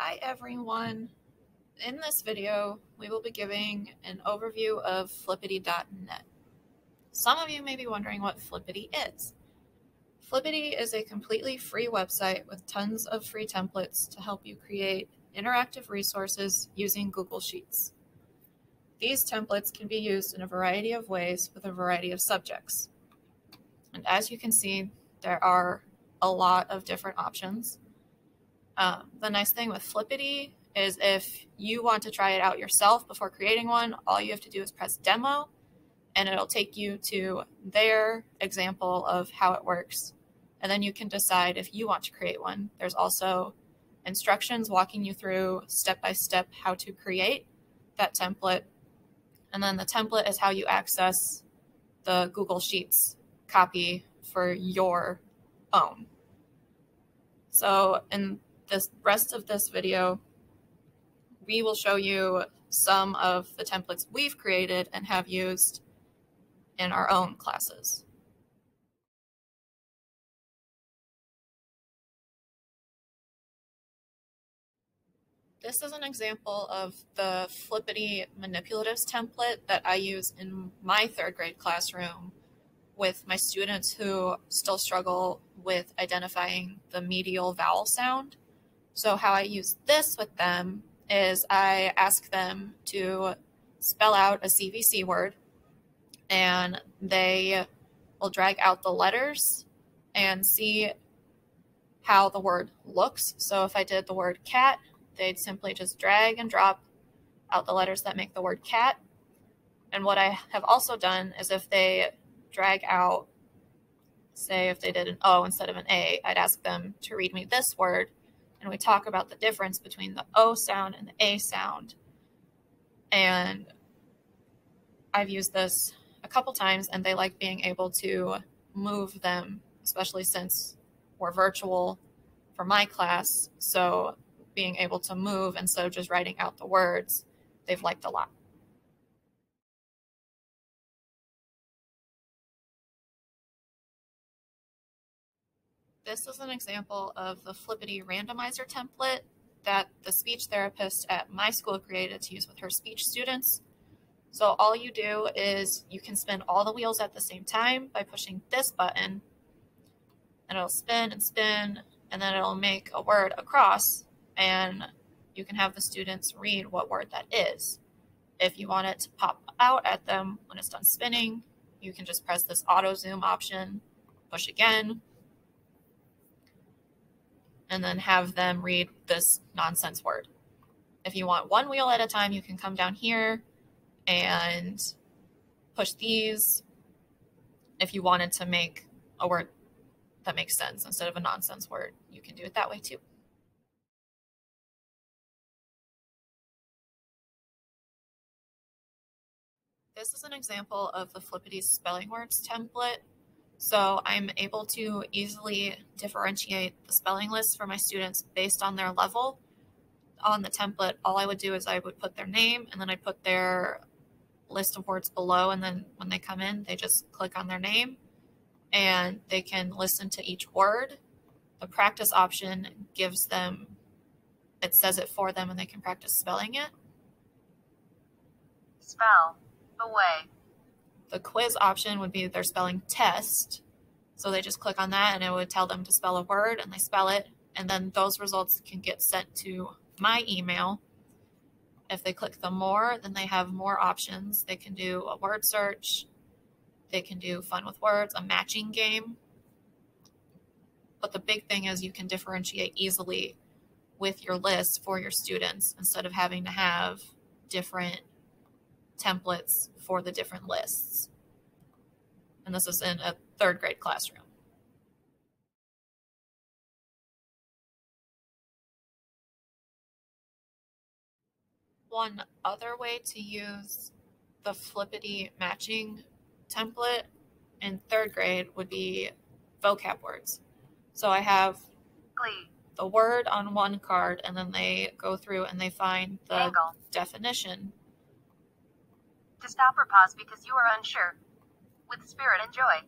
Hi everyone. In this video, we will be giving an overview of Flippity.net. Some of you may be wondering what Flippity is. Flippity is a completely free website with tons of free templates to help you create interactive resources using Google Sheets. These templates can be used in a variety of ways with a variety of subjects. And as you can see, there are a lot of different options. Um, the nice thing with Flippity is if you want to try it out yourself before creating one, all you have to do is press demo and it'll take you to their example of how it works. And then you can decide if you want to create one. There's also instructions walking you through step by step how to create that template. And then the template is how you access the Google Sheets copy for your own. So in this rest of this video, we will show you some of the templates we've created and have used in our own classes. This is an example of the Flippity Manipulatives template that I use in my third grade classroom with my students who still struggle with identifying the medial vowel sound. So, how I use this with them is I ask them to spell out a CVC word and they will drag out the letters and see how the word looks. So, if I did the word cat, they'd simply just drag and drop out the letters that make the word cat. And what I have also done is if they drag out, say, if they did an O instead of an A, I'd ask them to read me this word. And we talk about the difference between the O sound and the A sound. And I've used this a couple times, and they like being able to move them, especially since we're virtual for my class. So being able to move instead of just writing out the words, they've liked a lot. This is an example of the Flippity randomizer template that the speech therapist at my school created to use with her speech students. So all you do is you can spin all the wheels at the same time by pushing this button and it'll spin and spin and then it'll make a word across and you can have the students read what word that is. If you want it to pop out at them when it's done spinning, you can just press this auto zoom option, push again, and then have them read this nonsense word. If you want one wheel at a time, you can come down here and push these. If you wanted to make a word that makes sense instead of a nonsense word, you can do it that way too. This is an example of the Flippity spelling words template so I'm able to easily differentiate the spelling list for my students based on their level. On the template, all I would do is I would put their name and then I put their list of words below. And then when they come in, they just click on their name and they can listen to each word. The practice option gives them, it says it for them and they can practice spelling it. Spell away. The quiz option would be their spelling test. So they just click on that and it would tell them to spell a word and they spell it. And then those results can get sent to my email. If they click the more, then they have more options. They can do a word search. They can do fun with words, a matching game. But the big thing is you can differentiate easily with your list for your students instead of having to have different templates for the different lists. And this is in a third grade classroom. One other way to use the Flippity matching template in third grade would be vocab words. So I have the word on one card and then they go through and they find the Angle. definition To stop or pause because you are unsure. With spirit and joy.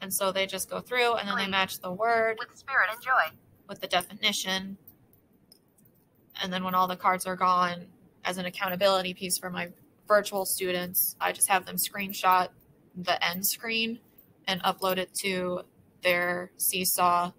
And so they just go through and then they match the word With spirit and joy. with the definition. And then when all the cards are gone, as an accountability piece for my virtual students, I just have them screenshot the end screen and upload it to their Seesaw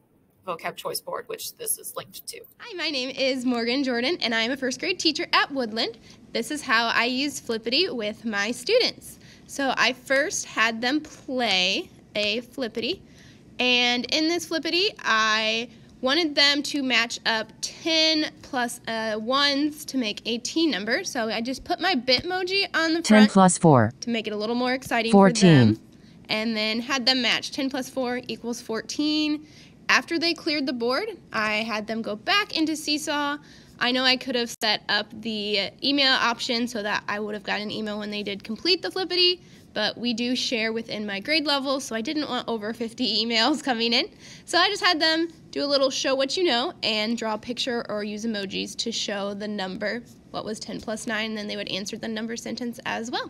vocab choice board, which this is linked to. Hi, my name is Morgan Jordan, and I'm a first grade teacher at Woodland. This is how I use Flippity with my students. So I first had them play a Flippity, and in this Flippity, I wanted them to match up 10 plus uh, ones to make a T number. So I just put my Bitmoji on the 10 front plus 4. to make it a little more exciting 14. for them. And then had them match 10 plus 4 equals 14. After they cleared the board, I had them go back into Seesaw. I know I could have set up the email option so that I would have gotten an email when they did complete the Flippity, but we do share within my grade level, so I didn't want over 50 emails coming in. So I just had them do a little show what you know and draw a picture or use emojis to show the number, what was 10 plus 9, and then they would answer the number sentence as well.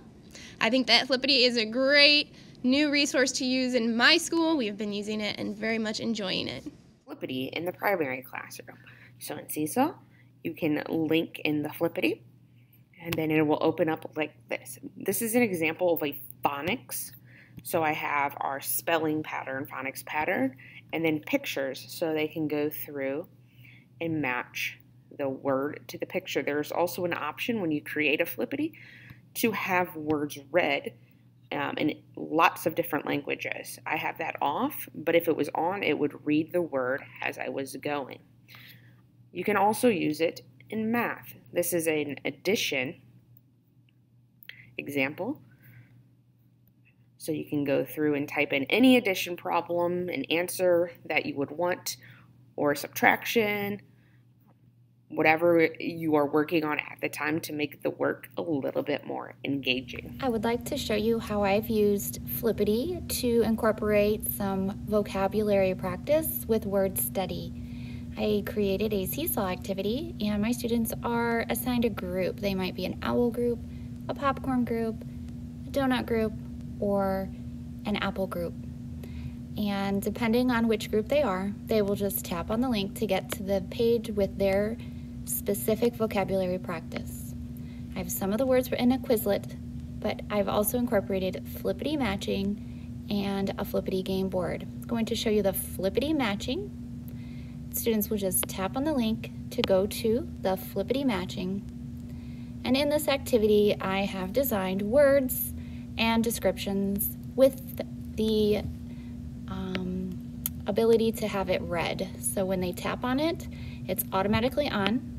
I think that Flippity is a great new resource to use in my school. We have been using it and very much enjoying it. Flippity in the primary classroom. So in Seesaw, you can link in the Flippity, and then it will open up like this. This is an example of a phonics. So I have our spelling pattern, phonics pattern, and then pictures so they can go through and match the word to the picture. There's also an option when you create a Flippity to have words read um, in lots of different languages. I have that off, but if it was on, it would read the word as I was going. You can also use it in math. This is an addition example. So you can go through and type in any addition problem and answer that you would want, or subtraction, whatever you are working on at the time to make the work a little bit more engaging. I would like to show you how I've used Flippity to incorporate some vocabulary practice with word study. I created a seesaw activity and my students are assigned a group. They might be an owl group, a popcorn group, a donut group, or an apple group. And depending on which group they are, they will just tap on the link to get to the page with their specific vocabulary practice. I have some of the words in a Quizlet, but I've also incorporated flippity matching and a flippity game board. I'm going to show you the flippity matching. Students will just tap on the link to go to the flippity matching. And in this activity, I have designed words and descriptions with the um, ability to have it read. So when they tap on it, it's automatically on.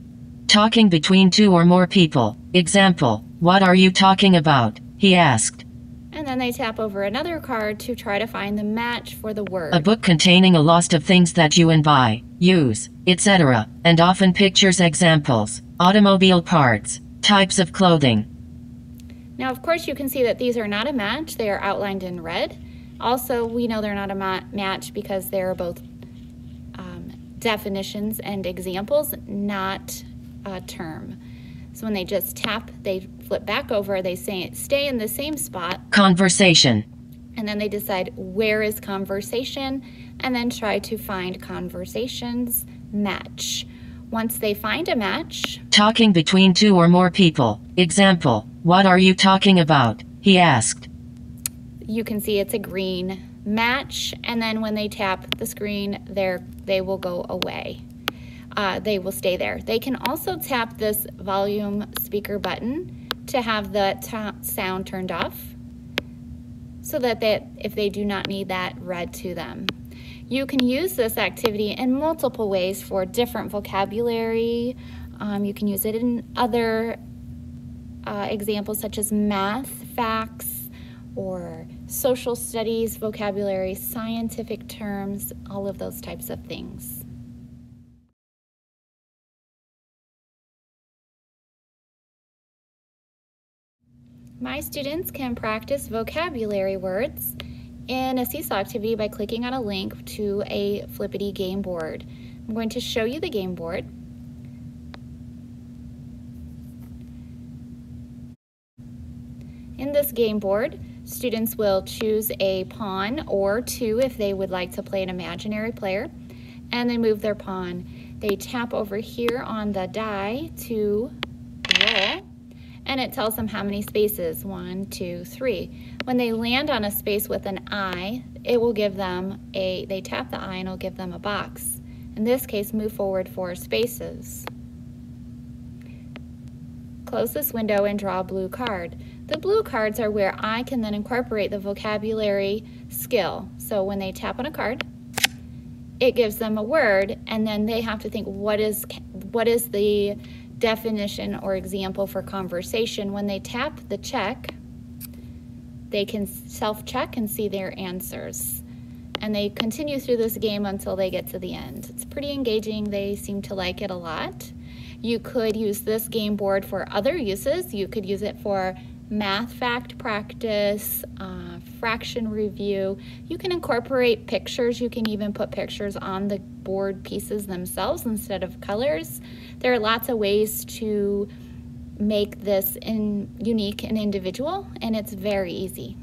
Talking between two or more people. Example, what are you talking about? He asked. And then they tap over another card to try to find the match for the word. A book containing a list of things that you and buy, use, etc., and often pictures examples, automobile parts, types of clothing. Now, of course, you can see that these are not a match. They are outlined in red. Also, we know they're not a ma- match because they are both um, definitions and examples, not a term. So when they just tap, they flip back over, they say, stay in the same spot, Conversation. and then they decide where is conversation, and then try to find conversations match. Once they find a match, Talking between two or more people. Example, what are you talking about? He asked. you can see it's a green match, and then when they tap the screen, there they will go away. Uh, they will stay there. They can also tap this volume speaker button to have the sound turned off, so that they, if they do not need that read to them. You can use this activity in multiple ways for different vocabulary. Um, you can use it in other uh, examples such as math, facts, or social studies, vocabulary, scientific terms, all of those types of things. My students can practice vocabulary words in a seesaw activity by clicking on a link to a Flippity game board. I'm going to show you the game board. In this game board, students will choose a pawn or two if they would like to play an imaginary player, and they move their pawn. They tap over here on the die to roll, and it tells them how many spaces, one, two, three. When they land on a space with an I, it will give them a, they tap the I and it'll give them a box. In this case, move forward four spaces. Close this window and draw a blue card. The blue cards are where I can then incorporate the vocabulary skill. So when they tap on a card, it gives them a word and then they have to think what is what is the definition or example for conversation. When they tap the check, they can self-check and see their answers. And they continue through this game until they get to the end. It's pretty engaging. They seem to like it a lot. You could use this game board for other uses. You could use it for math fact practice, uh, fraction review. You can incorporate pictures. You can even put pictures on the board pieces themselves instead of colors. There are lots of ways to make this in unique and individual, and it's very easy.